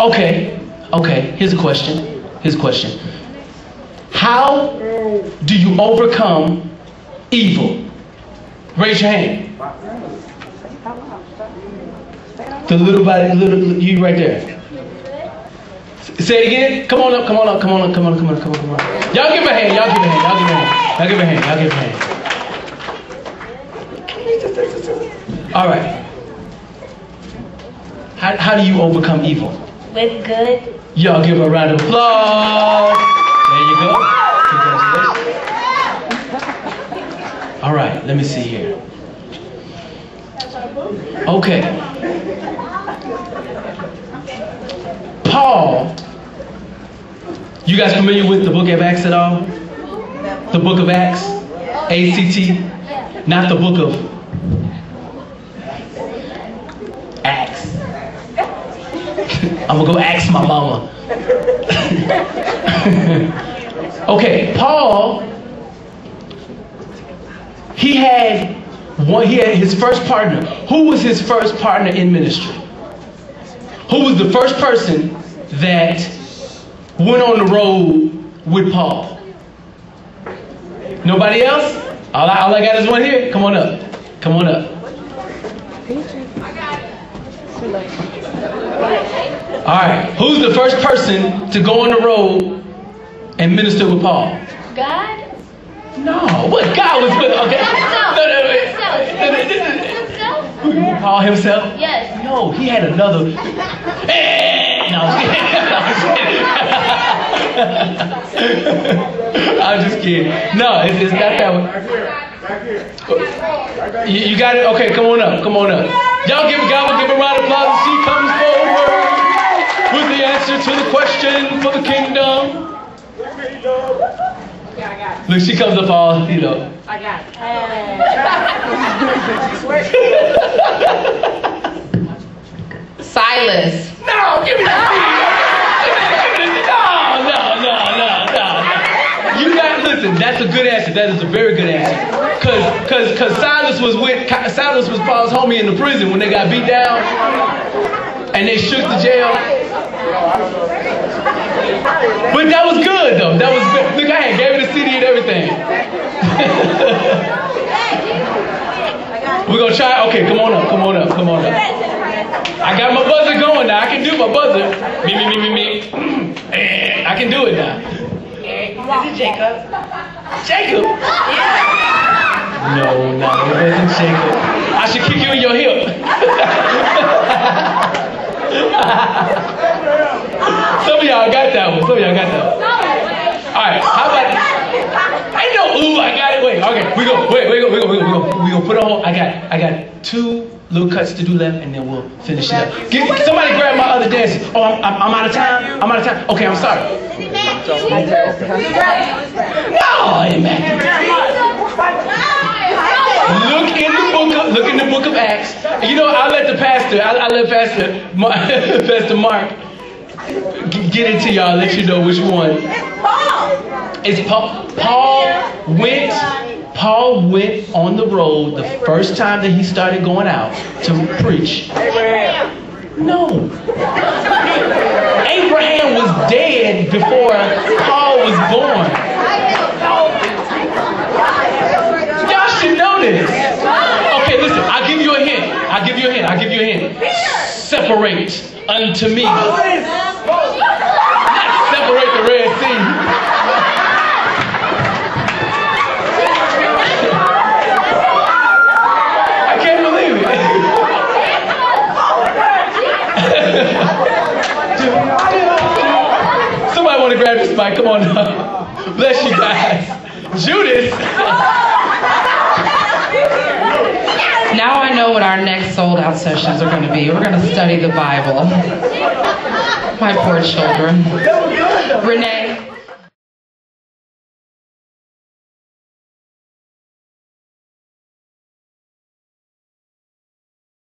Okay, okay. Here's a question. Here's a question. How do you overcome evil? Raise your hand. The little body, little you right there. Say it again. Come on up. Come on up. Come on up. Come on. Come on. Come on. Come on. Y'all give a hand. Y'all give a hand. Y'all give a hand. Y'all give a hand. Y'all give a hand. All right. How, how do you overcome evil? With good. Y'all give a round of applause. There you go. Congratulations. All right, let me see here. Okay. Paul, you guys familiar with the book of Acts at all? The book of Acts? A-C-T? Not the book of. I'm gonna go ask my mama. okay, Paul, he had one, he had his first partner. Who was his first partner in ministry? Who was the first person that went on the road with Paul? Nobody else? All I, all I got is one here. Come on up. Come on up. All right. Who's the first person to go on the road and minister with Paul? God? No. What God was with? Okay. Himself. No, no, wait. Himself? Paul himself? Yes. No, he had another. Hey, no, I'm just kidding. I'm just kidding. No, it's, it's not that one. You, you got it? Okay, come on up. Come on up. Y'all give God will give a round of applause as she comes forward with the answer to the question for the kingdom. Look, she comes up all, you know. I got it. Silas. No, give me that. Give me that. No, no, no, no, no. You got listen. That's a good answer. That is a very good answer. Cause, cause, cause Silas was with Silas was Paul's homie in the prison when they got beat down, and they shook the jail. But that was good though. That was good. Look, I had gave it a CD and everything. We're gonna try. Okay, come on up. Come on up. Come on up. I got my buzzer going now. I can do my buzzer. Me, me, me, me, me. Eh, I can do it now. Is it Jacob? Jacob. No, no, it wasn't Jacob. I should kick you in your hip. Some of y'all got that one. Some of y'all got that one. All right, how about? I know. Ooh, I got it. Wait. Okay, we go. Wait, we go. We go. We go. We go. We go. Put a whole. I got. I got two little cuts to do left, and then we'll finish it up. Get, somebody grab my other dances. Oh, I'm, I'm, I'm out of time. I'm out of time. Okay, I'm sorry. No, it ain't Look in the book of look in the book of Acts. You know, I let the pastor, I, I let Pastor Mark, Pastor Mark get into y'all, let you know which one. Paul. It's Paul. Paul went. Paul went on the road the first time that he started going out to preach. No. Abraham was dead before Paul was born. Y'all should know this. Okay, listen, I'll give you a hint. I'll give you a hint. I'll give you a hint. Separate unto me. Oh, Not separate the Red Sea. I can't believe it. Somebody want to grab this mic? Come on. Bless you guys. Judas. What our next sold out sessions are going to be. We're going to study the Bible. My poor children. Renee.